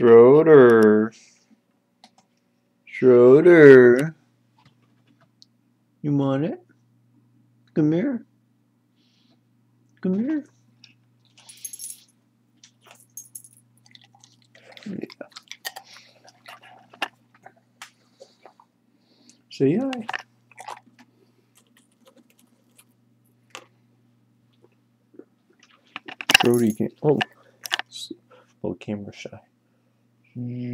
Schroeder. Schroeder. You want it? Come here. Come here. Yeah. Say hi. Brody can't. Oh, little oh, camera shy. You.